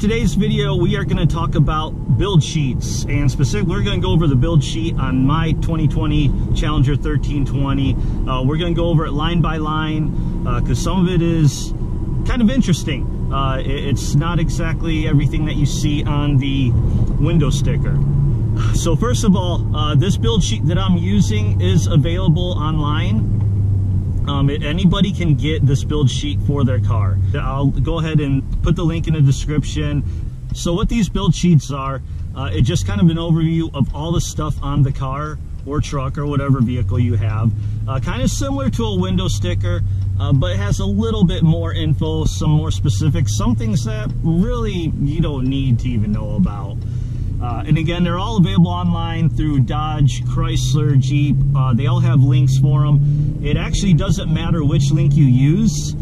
today's video, we are going to talk about build sheets, and specifically, we're going to go over the build sheet on my 2020 Challenger 1320. Uh, we're going to go over it line by line because uh, some of it is kind of interesting. Uh, it's not exactly everything that you see on the window sticker. So first of all, uh, this build sheet that I'm using is available online. Um, it, anybody can get this build sheet for their car. I'll go ahead and put the link in the description. So what these build sheets are, uh, it's just kind of an overview of all the stuff on the car or truck or whatever vehicle you have. Uh, kind of similar to a window sticker, uh, but it has a little bit more info, some more specifics, some things that really you don't need to even know about. Uh, and again, they're all available online through Dodge, Chrysler, Jeep. Uh, they all have links for them. It actually doesn't matter which link you use.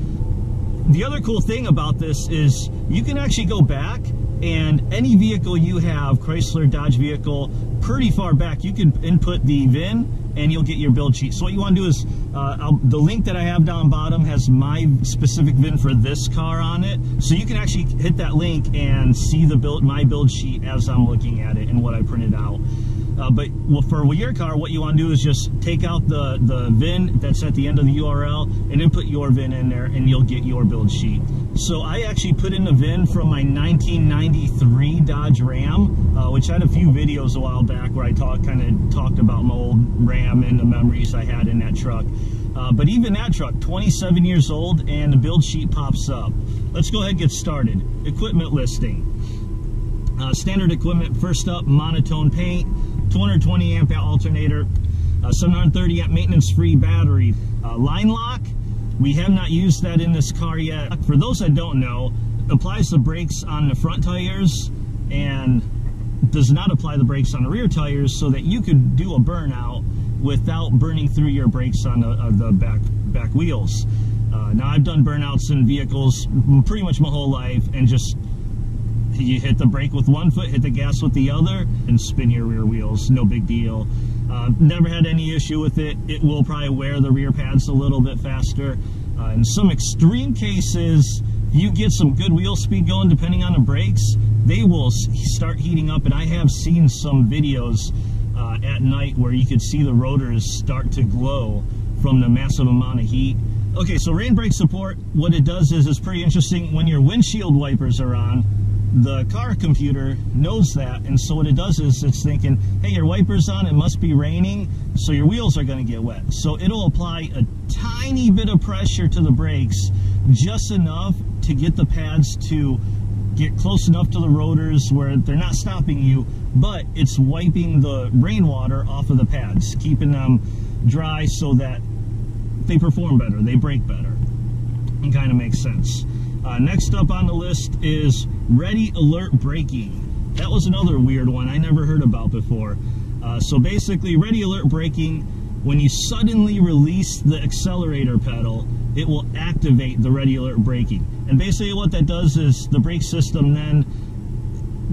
The other cool thing about this is you can actually go back and any vehicle you have, Chrysler, Dodge vehicle, pretty far back, you can input the VIN and you'll get your build sheet. So what you want to do is, uh, the link that I have down bottom has my specific VIN for this car on it. So you can actually hit that link and see the build, my build sheet as I'm looking at it and what I printed out. Uh, but well, for your car, what you want to do is just take out the, the VIN that's at the end of the URL and input your VIN in there and you'll get your build sheet. So I actually put in a VIN from my 1993 Dodge Ram, uh, which had a few videos a while back where I talk, kind of talked about my old Ram and the memories I had in that truck. Uh, but even that truck, 27 years old, and the build sheet pops up. Let's go ahead and get started. Equipment listing. Uh, standard equipment, first up, monotone paint, 220 amp alternator, uh, 730 amp maintenance free battery. Uh, line lock, we have not used that in this car yet. For those that don't know, applies the brakes on the front tires and does not apply the brakes on the rear tires so that you could do a burnout without burning through your brakes on the, uh, the back back wheels. Uh, now I've done burnouts in vehicles pretty much my whole life and just you hit the brake with one foot, hit the gas with the other, and spin your rear wheels. No big deal. Uh, never had any issue with it. It will probably wear the rear pads a little bit faster. Uh, in some extreme cases, you get some good wheel speed going depending on the brakes, they will start heating up. And I have seen some videos uh, at night where you could see the rotors start to glow from the massive amount of heat. Okay, so rain brake support, what it does is it's pretty interesting. When your windshield wipers are on, the car computer knows that and so what it does is it's thinking hey your wipers on it must be raining so your wheels are going to get wet. So it'll apply a tiny bit of pressure to the brakes just enough to get the pads to get close enough to the rotors where they're not stopping you but it's wiping the rainwater off of the pads keeping them dry so that they perform better they brake better. It kind of makes sense. Uh, next up on the list is ready alert braking. That was another weird one I never heard about before. Uh, so basically, ready alert braking, when you suddenly release the accelerator pedal, it will activate the ready alert braking. And basically what that does is the brake system then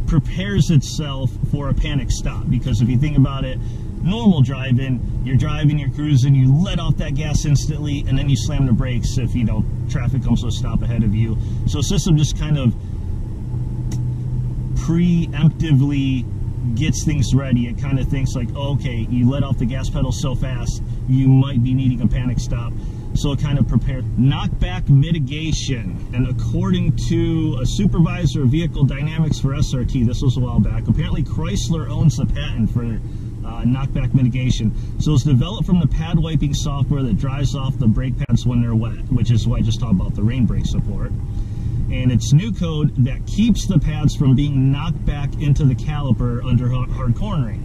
prepares itself for a panic stop. Because if you think about it, normal driving, you're driving, you're cruising, you let off that gas instantly, and then you slam the brakes if, you know, traffic comes to a stop ahead of you. So the system just kind of preemptively gets things ready. It kind of thinks like, oh, okay, you let off the gas pedal so fast, you might be needing a panic stop. So it kind of prepared knockback mitigation. And according to a supervisor of vehicle dynamics for SRT, this was a while back, apparently Chrysler owns the patent for uh, knockback mitigation. So it's developed from the pad wiping software that dries off the brake pads when they're wet, which is why I just talked about the rain brake support and it's new code that keeps the pads from being knocked back into the caliper under hard cornering.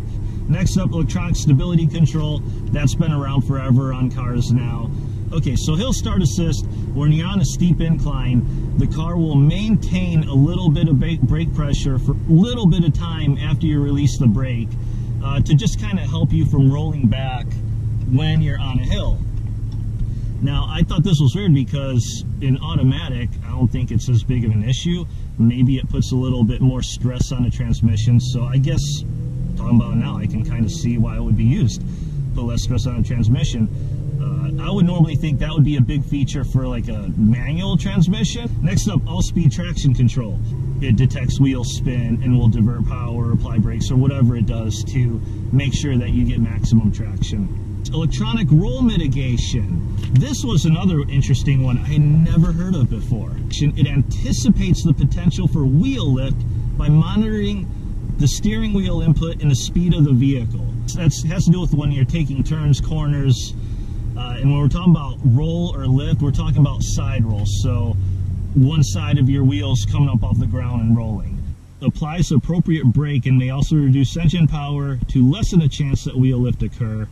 Next up, electronic stability control. That's been around forever on cars now. Okay, so hill start assist, when you're on a steep incline, the car will maintain a little bit of brake pressure for a little bit of time after you release the brake uh, to just kind of help you from rolling back when you're on a hill. Now, I thought this was weird because in automatic, I don't think it's as big of an issue. Maybe it puts a little bit more stress on the transmission. So I guess, talking about now, I can kind of see why it would be used. Put less stress on the transmission. Uh, I would normally think that would be a big feature for like a manual transmission. Next up, all-speed traction control. it detects wheel spin and will divert power, apply brakes, or whatever it does to make sure that you get maximum traction. Electronic roll mitigation. This was another interesting one I never heard of before. It anticipates the potential for wheel lift by monitoring the steering wheel input and the speed of the vehicle. That has to do with when you're taking turns, corners, uh, and when we're talking about roll or lift, we're talking about side rolls. So one side of your wheels coming up off the ground and rolling. Applies appropriate brake and may also reduce engine power to lessen the chance that wheel lift occur.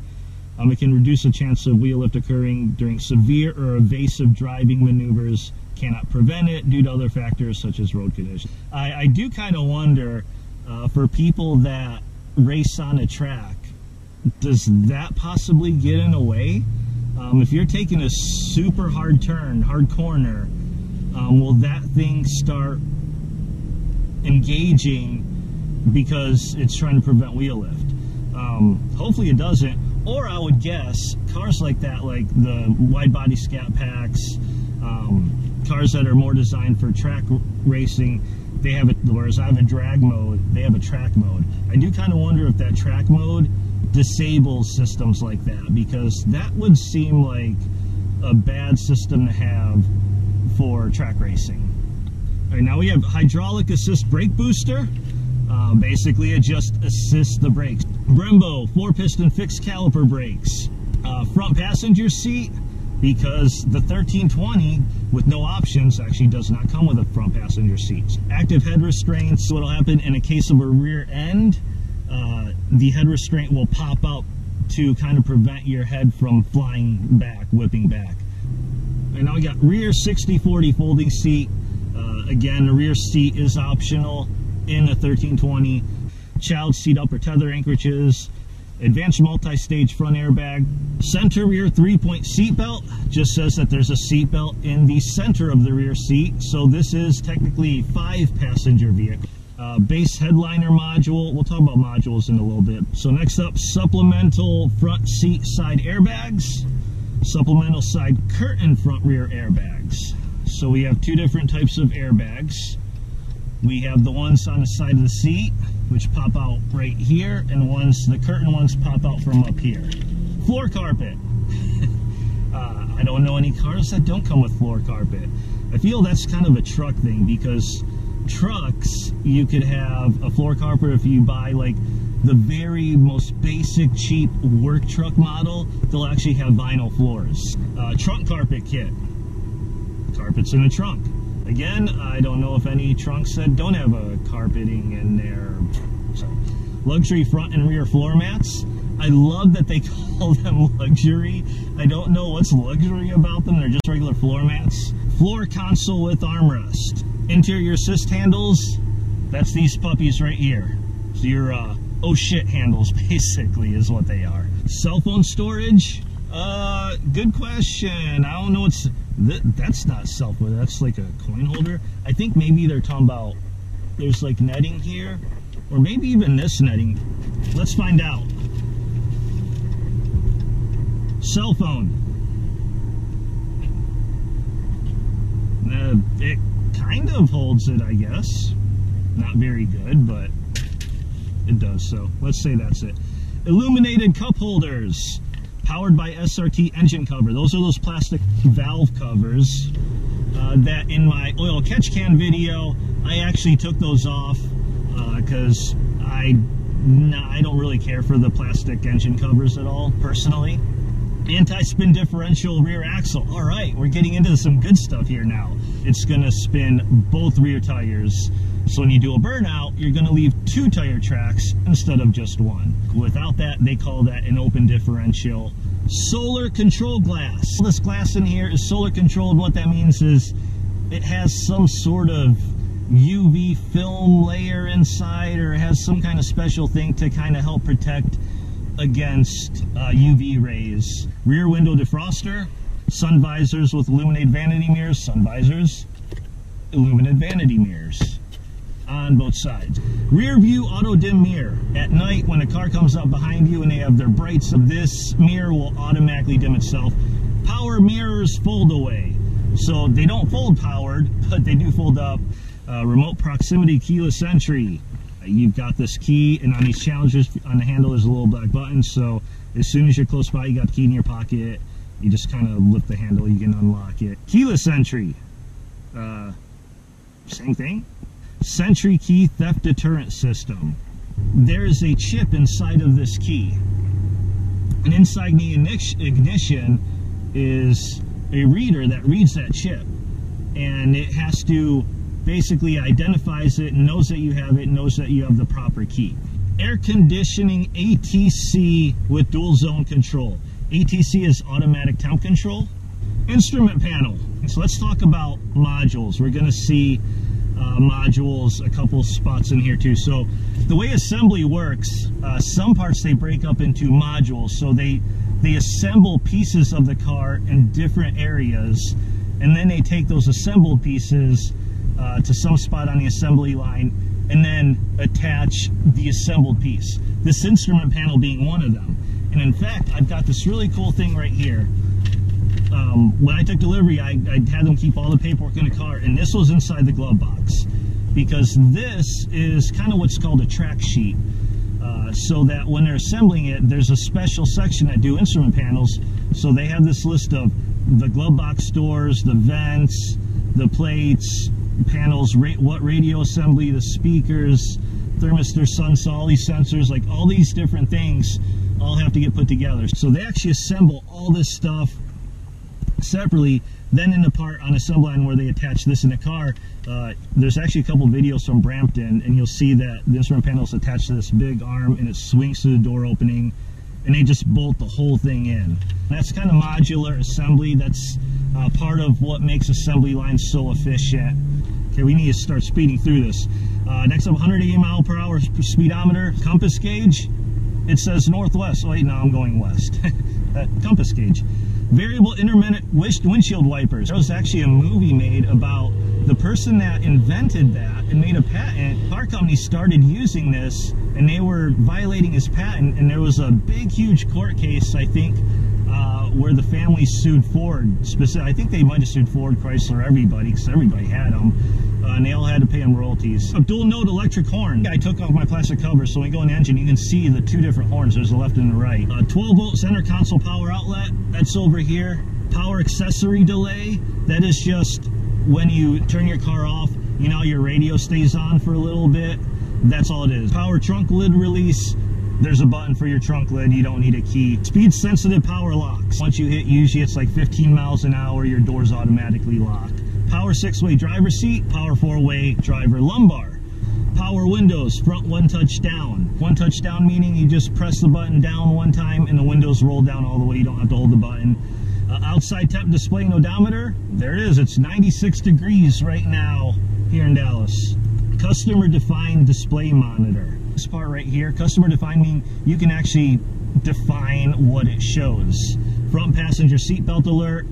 Um, it can reduce the chance of wheel lift occurring during severe or evasive driving maneuvers. Cannot prevent it due to other factors such as road conditions. I, I do kind of wonder uh, for people that race on a track, does that possibly get in a way? Um, if you're taking a super hard turn, hard corner, um, will that thing start engaging because it's trying to prevent wheel lift? Um, hopefully it doesn't. Or I would guess cars like that, like the wide body scat packs, um, cars that are more designed for track racing, they have it, whereas I have a drag mode, they have a track mode. I do kind of wonder if that track mode disables systems like that because that would seem like a bad system to have for track racing. All right, now we have hydraulic assist brake booster. Uh, basically, it just assists the brakes. Brembo four piston fixed caliper brakes. Uh, front passenger seat, because the 1320 with no options actually does not come with a front passenger seat. Active head restraints, what will happen in a case of a rear end, uh, the head restraint will pop up to kind of prevent your head from flying back, whipping back. And now we got rear 60-40 folding seat. Uh, again, the rear seat is optional in the 1320. Child seat upper tether anchorages, advanced multi-stage front airbag, center rear three-point seat belt. Just says that there's a seat belt in the center of the rear seat, so this is technically a five-passenger vehicle. Uh, base headliner module. We'll talk about modules in a little bit. So next up, supplemental front seat side airbags, supplemental side curtain front rear airbags. So we have two different types of airbags. We have the ones on the side of the seat, which pop out right here, and ones, the curtain ones pop out from up here. Floor carpet. uh, I don't know any cars that don't come with floor carpet. I feel that's kind of a truck thing because trucks, you could have a floor carpet if you buy like the very most basic cheap work truck model, they'll actually have vinyl floors. Uh, trunk carpet kit. Carpets in a trunk. Again, I don't know if any trunks that don't have a carpeting in there. Sorry. Luxury front and rear floor mats. I love that they call them luxury. I don't know what's luxury about them. They're just regular floor mats. Floor console with armrest. Interior assist handles. That's these puppies right here. So your uh, oh shit handles basically is what they are. Cell phone storage. Uh, good question. I don't know what's that, that's not cell phone. That's like a coin holder. I think maybe they're talking about there's like netting here, or maybe even this netting. Let's find out. Cell phone. Uh, it kind of holds it, I guess. Not very good, but it does. So let's say that's it. Illuminated cup holders powered by SRT engine cover. Those are those plastic valve covers uh, that in my oil catch can video, I actually took those off because uh, I, I don't really care for the plastic engine covers at all, personally. Anti-spin differential rear axle. All right, we're getting into some good stuff here now. It's gonna spin both rear tires. So when you do a burnout, you're gonna leave two tire tracks instead of just one. Without that, they call that an open differential. Solar control glass. This glass in here is solar controlled. What that means is it has some sort of UV film layer inside or has some kind of special thing to kind of help protect against uh, UV rays. Rear window defroster, sun visors with illuminated vanity mirrors, sun visors, illuminated vanity mirrors on both sides. Rear view auto dim mirror. At night when a car comes up behind you and they have their brights, this mirror will automatically dim itself. Power mirrors fold away. So they don't fold powered, but they do fold up. Uh, remote proximity keyless entry. You've got this key, and on these challengers, on the handle, there's a little black button. So as soon as you're close by, you got the key in your pocket. You just kind of lift the handle, you can unlock it. Keyless entry. Uh, same thing. Sentry key theft deterrent system. There is a chip inside of this key. And inside the ignition is a reader that reads that chip. And it has to basically identifies it, and knows that you have it, knows that you have the proper key. Air conditioning ATC with dual zone control. ATC is automatic temp control. Instrument panel. So let's talk about modules. We're going to see uh, modules, a couple spots in here too. So the way assembly works, uh, some parts they break up into modules. So they, they assemble pieces of the car in different areas and then they take those assembled pieces uh, to some spot on the assembly line and then attach the assembled piece. This instrument panel being one of them. And in fact, I've got this really cool thing right here. Um, when I took delivery, I, I had them keep all the paperwork in the car, and this was inside the glove box. Because this is kind of what's called a track sheet. Uh, so that when they're assembling it, there's a special section that do instrument panels. So they have this list of the glove box doors, the vents, the plates, panels, ra what radio assembly, the speakers, thermistor, sensor, all sensors, like all these different things all have to get put together. So they actually assemble all this stuff separately, then in the part on assembly line where they attach this in the car, uh, there's actually a couple videos from Brampton and you'll see that the instrument panel is attached to this big arm and it swings to the door opening and they just bolt the whole thing in. That's kind of modular assembly. That's uh, part of what makes assembly lines so efficient. Okay, we need to start speeding through this. Uh, next up, 180 mile per hour speedometer, compass gauge. It says northwest. Oh, wait, no, I'm going west. uh, compass gauge. Variable intermittent windshield wipers. There was actually a movie made about the person that invented that and made a patent. Car company started using this and they were violating his patent and there was a big, huge court case, I think, uh, where the family sued Ford. Specific, I think they might have sued Ford, Chrysler, everybody, because everybody had them. Uh, all had to pay him royalties. A dual note electric horn. I took off my plastic cover, so when you go in the engine, you can see the two different horns. There's the left and the right. A 12 volt center console power outlet. That's over here. Power accessory delay. That is just when you turn your car off, you know, your radio stays on for a little bit. That's all it is. Power trunk lid release there's a button for your trunk lid. You don't need a key. Speed sensitive power locks. Once you hit, usually it's like 15 miles an hour, your doors automatically lock. Power six-way driver seat, power four-way driver lumbar. Power windows, front one touch down. One touch down meaning you just press the button down one time and the windows roll down all the way. You don't have to hold the button. Uh, outside temp display and odometer, there it is. It's 96 degrees right now here in Dallas. Customer defined display monitor this part right here, customer defined meaning you can actually define what it shows. Front passenger seatbelt alert.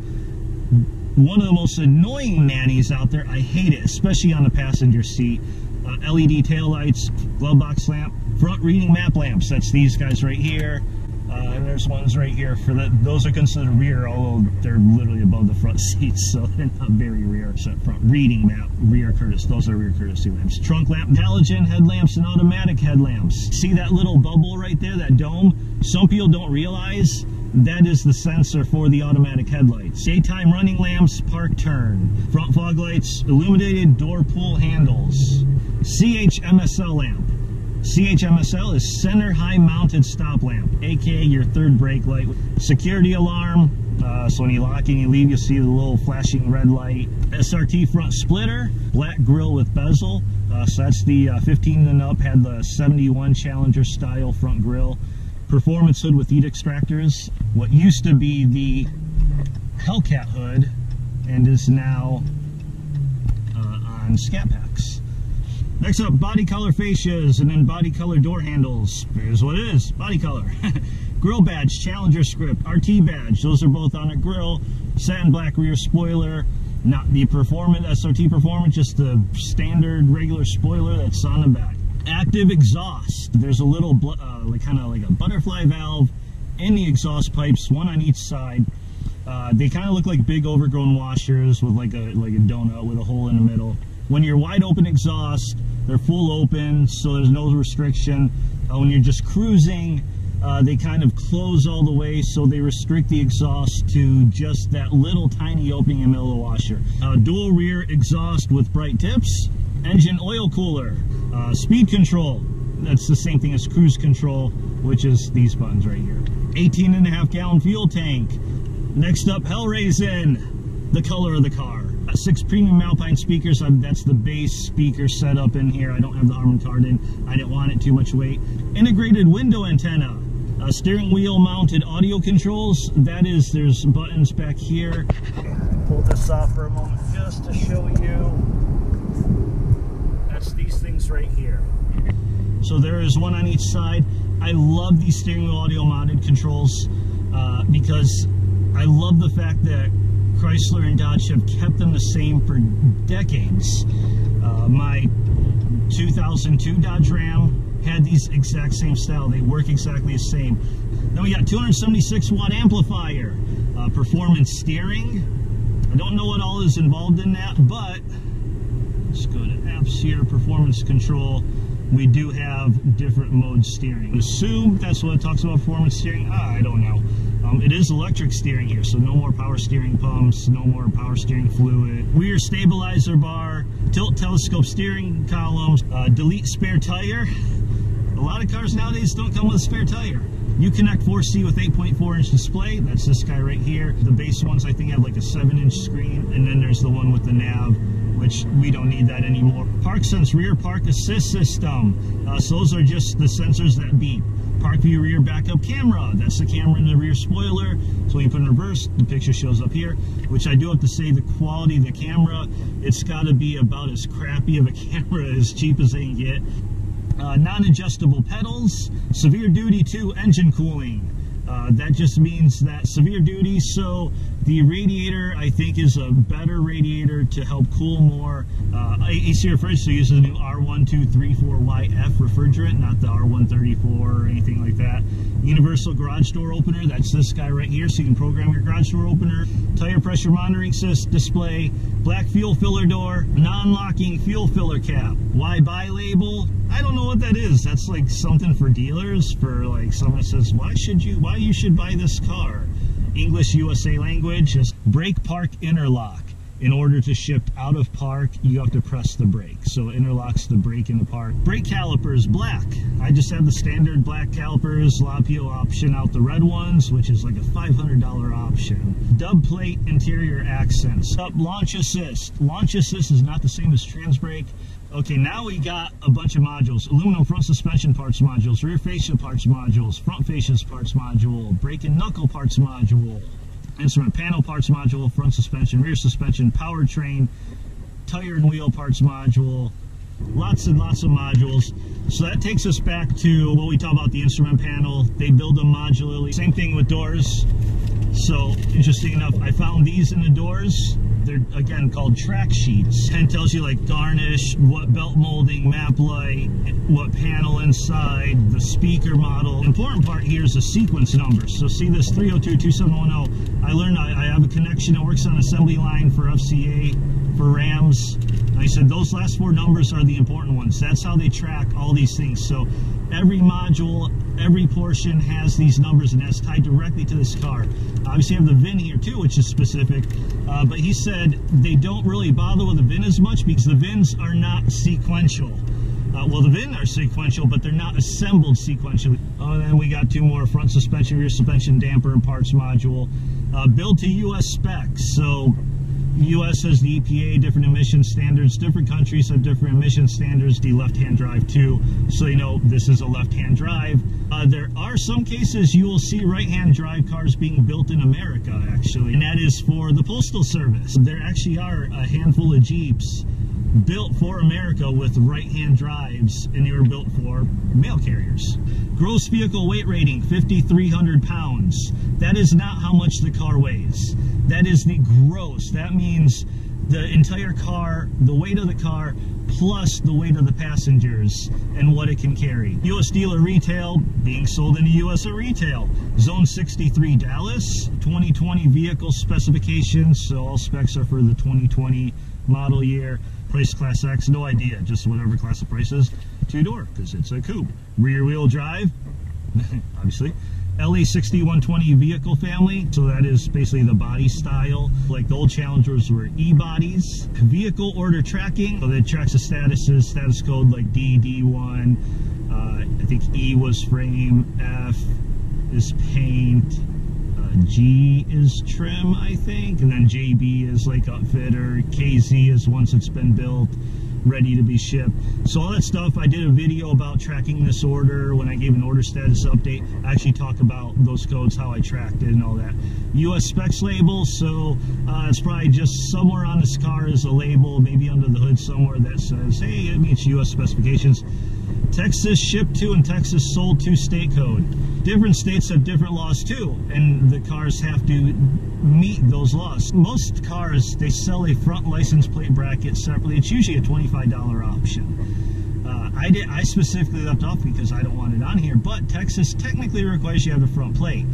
One of the most annoying nannies out there. I hate it, especially on the passenger seat. Uh, LED taillights, glove box lamp, front reading map lamps. That's these guys right here. Uh, and there's ones right here for that. Those are considered rear, although they're literally above the front seats, so they're not very rear except front. Reading map, rear courtesy. Those are rear courtesy lamps. Trunk lamp, halogen headlamps, and automatic headlamps. See that little bubble right there, that dome? Some people don't realize that is the sensor for the automatic headlights. Daytime running lamps, park turn. Front fog lights, illuminated door pull handles. CHMSL lamp. CHMSL is center high mounted stop lamp, aka your third brake light. Security alarm, uh, so when you lock and you leave, you'll see the little flashing red light. SRT front splitter, black grille with bezel. Uh, so that's the uh, 15 and up, had the 71 Challenger style front grill. Performance hood with heat extractors. What used to be the Hellcat hood and is now uh, on Scat Packs. Next up, body color fascias and then body color door handles. Here's what it is, body color. grill badge, Challenger script, RT badge. Those are both on a grill. Satin black rear spoiler. Not the performance, SRT performance, just the standard regular spoiler that's on the back. Active exhaust. There's a little, uh, like kind of like a butterfly valve in the exhaust pipes, one on each side. Uh, they kind of look like big overgrown washers with like a like a donut with a hole in the middle. when you're wide open exhaust, they're full open, so there's no restriction. Uh, when you're just cruising, uh, they kind of close all the way, so they restrict the exhaust to just that little tiny opening in the middle of the washer. Dual rear exhaust with bright tips, engine oil cooler, uh, speed control. That's the same thing as cruise control, which is these buttons right here. 18 and a half gallon fuel tank. Next up, Hellraisin, the color of the car. Uh, six premium Alpine speakers. That's the base speaker setup in here. I don't have the Harman Kardon. I didn't want it too much weight. Integrated window antenna. Uh, steering wheel mounted audio controls. That is, there's buttons back here. Pull this off for a moment just to show you. These things right here. So there is one on each side. I love these steering wheel audio mounted controls uh, because I love the fact that Chrysler and Dodge have kept them the same for decades. Uh, my 2002 Dodge Ram had these exact same style. They work exactly the same. Then we got 276 watt amplifier, uh, performance steering. I don't know what all is involved in that, but let's go to apps here, performance control. We do have different mode steering. Assume that's what it talks about performance steering. Ah, I don't know. Um, it is electric steering here, so no more power steering pumps, no more power steering fluid. Rear stabilizer bar, tilt telescope steering columns, uh, delete spare tire. A lot of cars nowadays don't come with a spare tire. Uconnect 4C with 8.4 inch display. That's this guy right here. The base ones I think have like a 7 inch screen, and then there's the one with the nav which we don't need that anymore. ParkSense rear park assist system. Uh, so those are just the sensors that beep. Park view rear backup camera. That's the camera in the rear spoiler. So when you put in reverse, the picture shows up here, which I do have to say the quality of the camera, it's got to be about as crappy of a camera as cheap as they can get. Uh, Non-adjustable pedals, severe duty 2 engine cooling. Uh, that just means that severe duty, so the radiator, I think, is a better radiator to help cool more. Uh, AC Refrigerator uses the new R1234YF refrigerant, not the R134 or anything like that. Universal garage door opener, that's this guy right here, so you can program your garage door opener. Tire pressure monitoring system display, black fuel filler door, non-locking fuel filler cap. Why buy label? I don't know what that is. That's like something for dealers, for like someone says, why should you, why you should buy this car? English USA language is brake park interlock. In order to shift out of park, you have to press the brake. So it interlocks the brake in the park. Brake calipers, black. I just have the standard black calipers. People option out the red ones, which is like a $500 option. Dub plate interior accents. Up launch assist. Launch assist is not the same as trans brake. Okay, now we got a bunch of modules. Aluminum front suspension parts modules, rear fascia parts modules, front fascia parts module, brake and knuckle parts module, instrument panel parts module, front suspension, rear suspension, powertrain, tire and wheel parts module, lots and lots of modules. So that takes us back to what we talk about the instrument panel. They build them modularly. Same thing with doors. So interesting enough, I found these in the doors they're again called track sheets and tells you like garnish, what belt molding, map light, what panel inside, the speaker model. Important part here is the sequence numbers. So see this 302-2710, I learned I, I have a connection that works on assembly line for FCA, for Rams. I said those last four numbers are the important ones. That's how they track all these things. So every module, every portion has these numbers and that's tied directly to this car. Obviously, I have the VIN here too, which is specific. Uh, but he said they don't really bother with the VIN as much because the VINs are not sequential. Uh, well, the VIN are sequential, but they're not assembled sequentially. Oh, and then we got two more front suspension, rear suspension, damper, and parts module. Uh, built to U.S. specs. So U.S. has the EPA, different emission standards. Different countries have different emission standards. The left-hand drive too, so you know this is a left-hand drive. Uh, there are some cases you will see right-hand drive cars being built in America, actually, and that is for the Postal Service. There actually are a handful of Jeeps built for America with right-hand drives, and they were built for mail carriers. Gross vehicle weight rating, 5,300 pounds. That is not how much the car weighs. That is the gross. That means the entire car, the weight of the car, plus the weight of the passengers and what it can carry. U.S. dealer retail, being sold in the U.S. at retail. Zone 63 Dallas, 2020 vehicle specifications, so all specs are for the 2020 model year. price Class X, no idea, just whatever class of price is, two door, because it's a coupe. Rear wheel drive, obviously. LA6120 vehicle family, so that is basically the body style. Like the old Challengers were E-bodies. Vehicle order tracking, so that tracks the statuses, status code like D, D1, uh, I think E was frame, F is paint, uh, G is trim, I think, and then JB is like upfitter, KZ is once it's been built, ready to be shipped. So all that stuff, I did a video about tracking this order when I gave an order status update. I actually talk about those codes, how I tracked it and all that. US specs label, so uh, it's probably just somewhere on this car is a label, maybe under the hood somewhere that says, hey, it meets US specifications. Texas shipped to and Texas sold to state code. Different states have different laws too, and the cars have to meet those laws. Most cars, they sell a front license plate bracket separately. It's usually a $25 option. Uh, I did. I specifically left off because I don't want it on here, but Texas technically requires you have a front plate.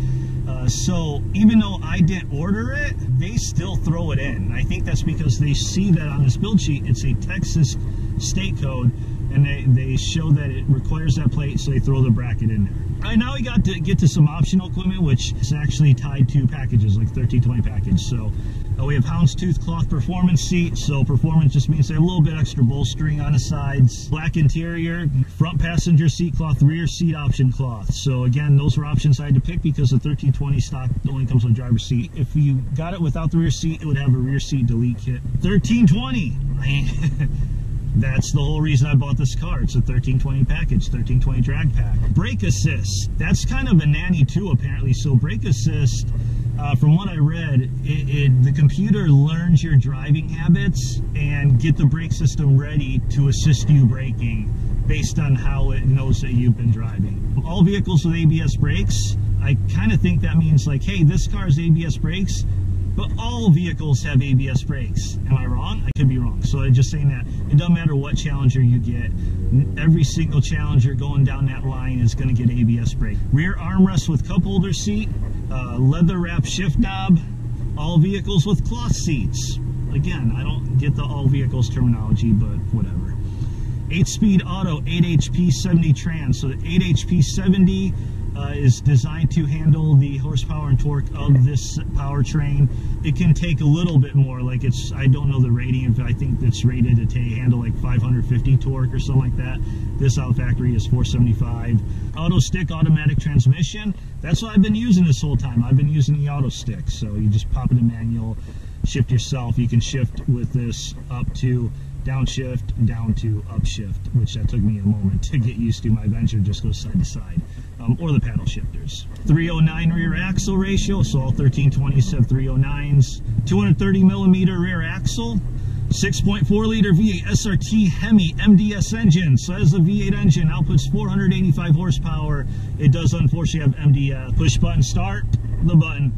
Uh, so even though I didn't order it, they still throw it in. I think that's because they see that on this build sheet, it's a Texas state code, and they, they show that it requires that plate, so they throw the bracket in there. Right, now we got to get to some optional equipment, which is actually tied to packages, like 1320 package. So uh, we have houndstooth cloth performance seat. So performance just means they have a little bit extra bolstering on the sides. Black interior, front passenger seat cloth, rear seat option cloth. So again, those were options I had to pick because the 1320 stock only comes with driver's seat. If you got it without the rear seat, it would have a rear seat delete kit. 1320. That's the whole reason I bought this car. It's a 1320 package, 1320 drag pack. Brake assist, that's kind of a nanny too apparently. So brake assist, uh, from what I read, it, it, the computer learns your driving habits and get the brake system ready to assist you braking based on how it knows that you've been driving. All vehicles with ABS brakes, I kind of think that means like, hey, this car's ABS brakes, but all vehicles have ABS brakes. Am I wrong? I could be wrong. So I'm just saying that it doesn't matter what Challenger you get. Every single Challenger going down that line is going to get ABS brake. Rear armrest with cup holder seat, uh, leather wrap shift knob, all vehicles with cloth seats. Again, I don't get the all vehicles terminology, but whatever. 8-speed auto, 8 HP 70 trans. So the 8 HP 70 uh, is designed to handle the horsepower and torque of this powertrain. It can take a little bit more, like it's, I don't know the rating, but I think it's rated to handle like 550 torque or something like that. This out factory is 475. Auto stick automatic transmission, that's what I've been using this whole time. I've been using the auto stick, so you just pop it in manual, shift yourself. You can shift with this up to downshift down to upshift, which that took me a moment to get used to. My Venture just goes side to side, um, or the paddle shifters. 309 rear axle ratio, so all 1320s have 309s. 230 millimeter rear axle. 6.4 liter V8 SRT Hemi MDS engine. So as the V8 engine outputs 485 horsepower, it does unfortunately have MDS. Push button start, the button.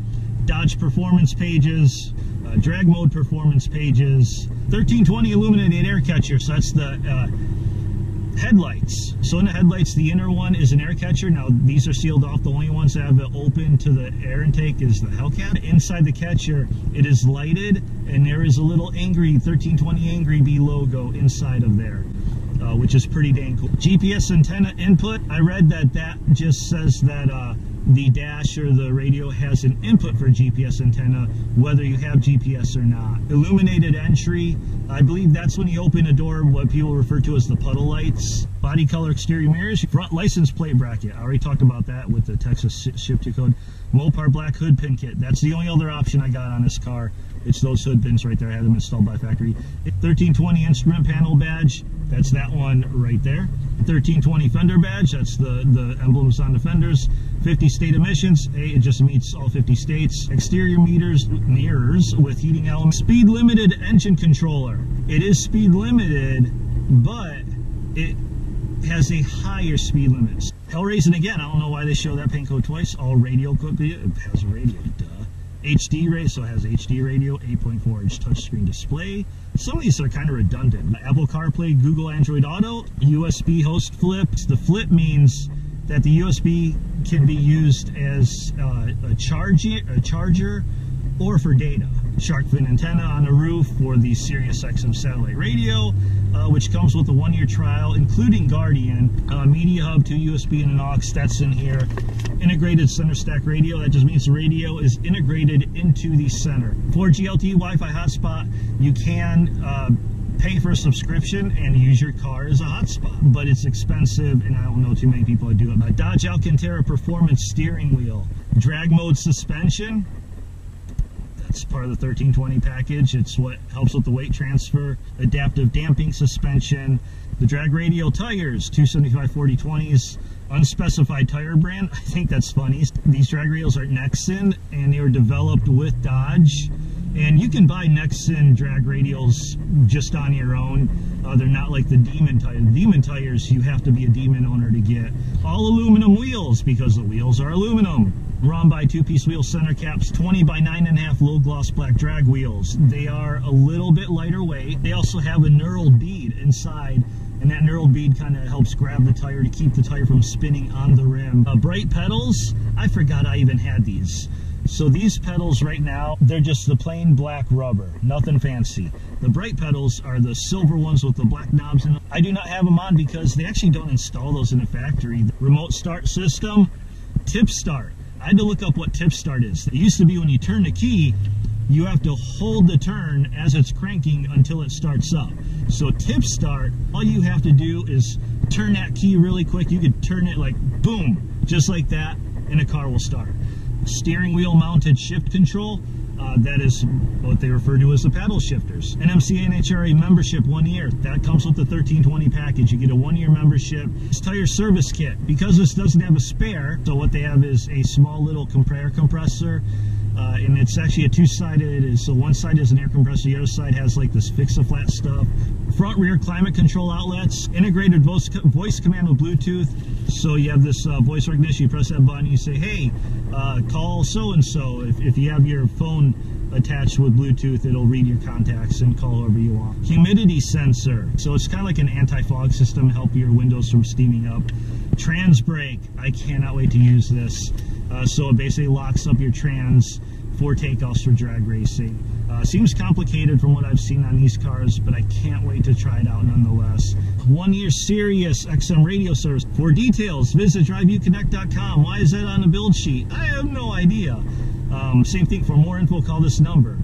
Dodge performance pages, uh, drag mode performance pages, 1320 illuminated air catcher, so that's the uh, headlights. So in the headlights, the inner one is an air catcher. Now these are sealed off. The only ones that have it open to the air intake is the Hellcat. Inside the catcher, it is lighted, and there is a little angry 1320 Angry Bee logo inside of there. Uh, which is pretty dang cool. GPS antenna input, I read that that just says that uh, the dash or the radio has an input for GPS antenna, whether you have GPS or not. Illuminated entry, I believe that's when you open a door, what people refer to as the puddle lights. Body color exterior mirrors, front license plate bracket. I already talked about that with the Texas ship to code. Mopar black hood pin kit. That's the only other option I got on this car. It's those hood pins right there. I had them installed by factory. 1320 instrument panel badge. That's that one right there. 1320 fender badge. That's the, the emblems on the fenders. 50 state emissions. A, it just meets all 50 states. Exterior meters, mirrors with heating elements. Speed limited engine controller. It is speed limited, but it has a higher speed limit. Hellraisin again, I don't know why they show that paint code twice. All radio could be, it has a radio, duh. HD radio, so it has HD radio, 8.4 inch touchscreen display. Some of these are kind of redundant. Apple CarPlay, Google Android Auto, USB host flip. The flip means that the USB can be used as uh, a, charge, a charger or for data. Shark fin antenna on the roof for the Sirius XM satellite radio, uh, which comes with a one-year trial, including Guardian, uh, media hub, two USB and an aux, that's in here. Integrated center stack radio, that just means the radio is integrated into the center. 4G LTE Wi-Fi hotspot, you can uh, pay for a subscription and use your car as a hotspot. But it's expensive, and I don't know too many people that do it. My Dodge Alcantara Performance steering wheel, drag mode suspension. That's part of the 1320 package. It's what helps with the weight transfer, adaptive damping suspension, the drag radial tires, 275 40 20s, unspecified tire brand. I think that's funny. These drag radials are Nexen, and they were developed with Dodge and you can buy Nexen drag radials just on your own. Uh, they're not like the Demon tires. Demon tires, you have to be a Demon owner to get. All aluminum wheels because the wheels are aluminum. By two-piece wheel center caps, 20 by 9.5 low gloss black drag wheels. They are a little bit lighter weight. They also have a knurled bead inside and that knurled bead kind of helps grab the tire to keep the tire from spinning on the rim. Uh, bright pedals, I forgot I even had these. So these pedals right now, they're just the plain black rubber, nothing fancy. The bright pedals are the silver ones with the black knobs in them. I do not have them on because they actually don't install those in the factory. The remote start system, tip start. I had to look up what tip start is. It used to be when you turn the key, you have to hold the turn as it's cranking until it starts up. So tip start, all you have to do is turn that key really quick. You could turn it like boom, just like that, and a car will start steering wheel mounted shift control. Uh, that is what they refer to as the paddle shifters. NMCA NHRA membership one year. That comes with the 1320 package. You get a one year membership. This tire service kit. Because this doesn't have a spare, so what they have is a small little air compressor uh, and it's actually a two-sided, so one side is an air compressor, the other side has like this fix-a-flat stuff. Front rear climate control outlets, integrated voice, voice command with Bluetooth. So you have this uh, voice recognition, you press that button, you say, hey, uh, call so-and-so. If, if you have your phone attached with Bluetooth, it'll read your contacts and call whoever you want. Humidity sensor. So it's kind of like an anti-fog system to help your windows from steaming up. Trans brake. I cannot wait to use this. Uh, so it basically locks up your trans for takeoffs for drag racing. Uh, seems complicated from what I've seen on these cars, but I can't wait to try it out nonetheless. One year Sirius XM radio service. For details, visit driveuconnect.com. Why is that on the build sheet? I have no idea. Um, same thing for more info, call this number.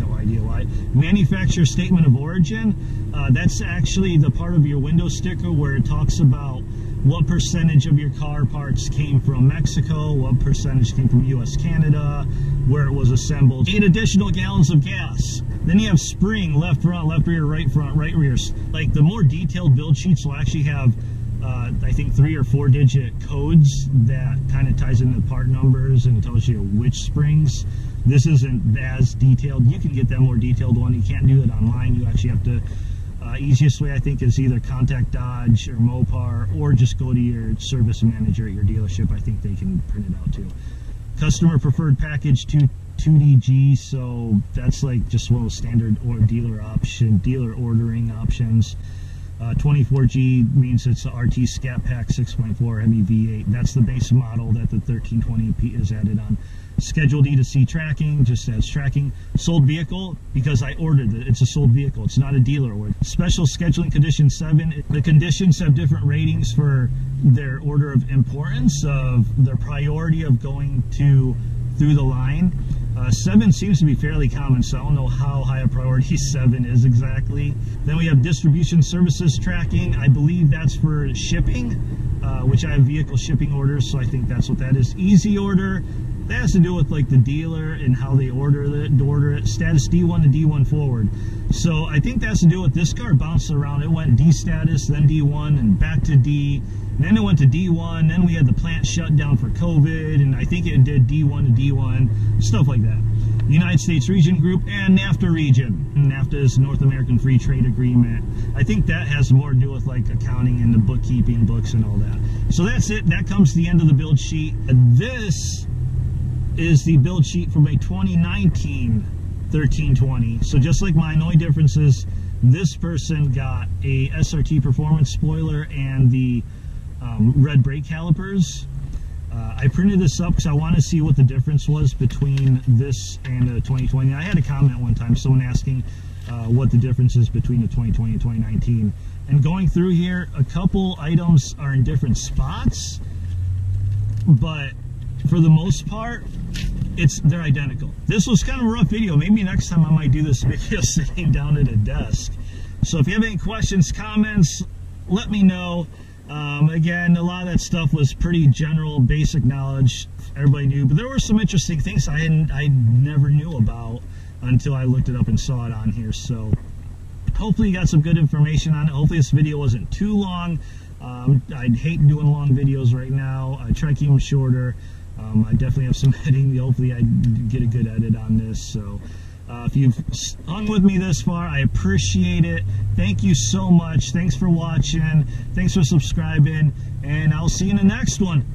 No idea why. Manufacturer statement of origin. Uh, that's actually the part of your window sticker where it talks about what percentage of your car parts came from Mexico, what percentage came from US, Canada, where it was assembled. Eight additional gallons of gas. Then you have spring, left front, left rear, right front, right rear. Like the more detailed build sheets will actually have uh, I think three or four digit codes that kind of ties into the part numbers and tells you which springs. This isn't as detailed. You can get that more detailed one. You can't do it online. You actually have to uh, easiest way I think is either contact Dodge or Mopar or just go to your service manager at your dealership. I think they can print it out too. Customer preferred package 2 2DG, so that's like just one of standard or dealer option, dealer ordering options. Uh, 24G means it's the RT Scat Pack 6.4 Hemi V8. That's the base model that the 1320p is added on. Scheduled E2C tracking, just as tracking. Sold vehicle, because I ordered it. It's a sold vehicle. It's not a dealer order. Special scheduling condition 7. The conditions have different ratings for their order of importance, of their priority of going to through the line. Uh, 7 seems to be fairly common, so I don't know how high a priority 7 is exactly. Then we have distribution services tracking. I believe that's for shipping, uh, which I have vehicle shipping orders, so I think that's what that is. Easy order, that has to do with like the dealer and how they order it, order it. Status D1 to D1 forward. So I think that has to do with this car bounced around. It went D status, then D1, and back to D. Then it went to D1. Then we had the plant shut down for COVID, and I think it did D1 to D1, stuff like that. United States Region Group and NAFTA region. NAFTA is North American Free Trade Agreement. I think that has more to do with like accounting and the bookkeeping books and all that. So that's it. That comes to the end of the build sheet. This is the build sheet from a 2019 1320. So just like mine, only difference is this person got a SRT performance spoiler and the um, red brake calipers. Uh, I printed this up because I want to see what the difference was between this and the 2020. I had a comment one time, someone asking uh, what the difference is between the 2020 and 2019. And going through here, a couple items are in different spots, but for the most part, it's they're identical. This was kind of a rough video. Maybe next time I might do this video sitting down at a desk. So if you have any questions, comments, let me know. Um, again, a lot of that stuff was pretty general, basic knowledge. Everybody knew, but there were some interesting things I I never knew about until I looked it up and saw it on here. So hopefully you got some good information on it. Hopefully this video wasn't too long. Um, I hate doing long videos right now. I try to keep them shorter. Um, I definitely have some editing. Hopefully I get a good edit on this. So. Uh, if you've hung with me this far, I appreciate it. Thank you so much. Thanks for watching. Thanks for subscribing. And I'll see you in the next one.